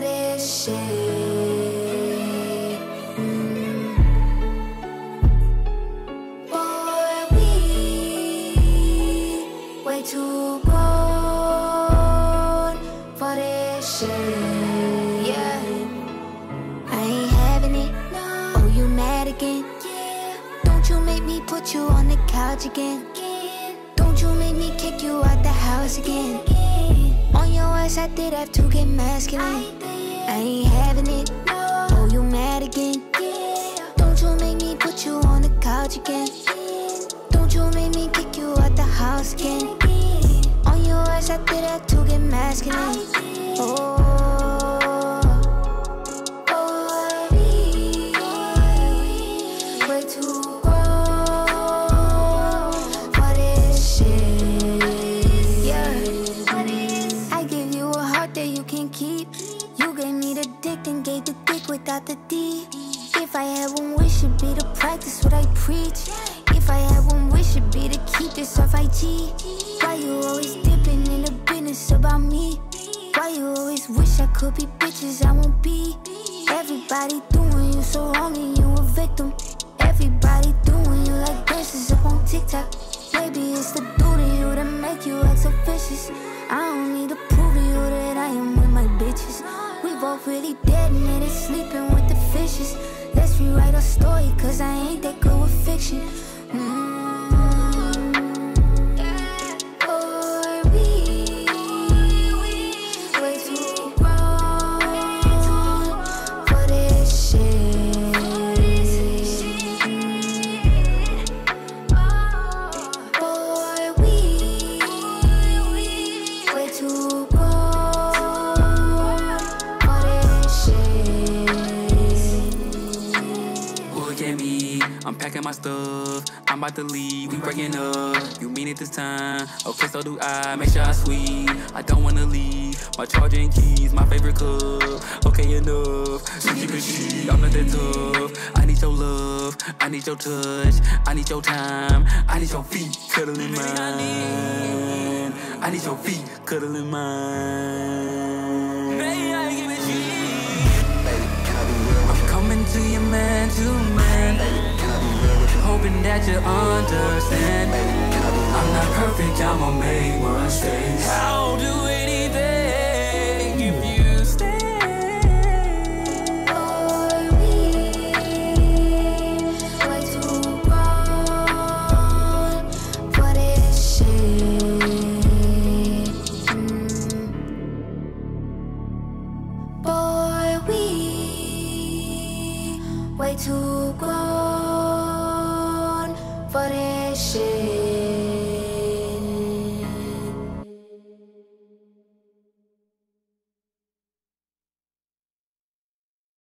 this shit. Mm. Boy, we way. Yeah, I ain't having it. Oh, you mad again? Yeah. Don't you make me put you on the couch again? Don't you make me kick you out the house again? On your ass, I did have to get masculine. I ain't having it. Oh, you mad again? Don't you make me put you on the couch again? Don't you make me kick you out the house again? On your ass, I did have to get masculine. Oh. Oh, without the D. If I had one wish, it'd be to practice what I preach. If I had one wish, it'd be to keep this off IG. Why you always dipping in the business about me? Why you always wish I could be bitches I won't be? Everybody doing you so wrong and you a victim. Everybody doing you like dances up on TikTok. Maybe it's the dude in you that make you act so vicious. I don't need to Really dead and it is sleeping with the fishes. Let's rewrite our story, cause I ain't that good with fiction. Mm. Boy, I'm packing my stuff. I'm about to leave, we breaking up. You mean it this time? Okay, so do I. Make sure I sweet. I don't wanna leave. My charging keys, my favorite cup. Okay, enough. So keep it G. I'm not that tough. I need your love. I need your touch. I need your time. I need your feet cuddling mine. I need your feet cuddling mine. You understand. I'm not perfect, I'ma make mistakes. I'll do anything if you stay. Boy, we way too grown for this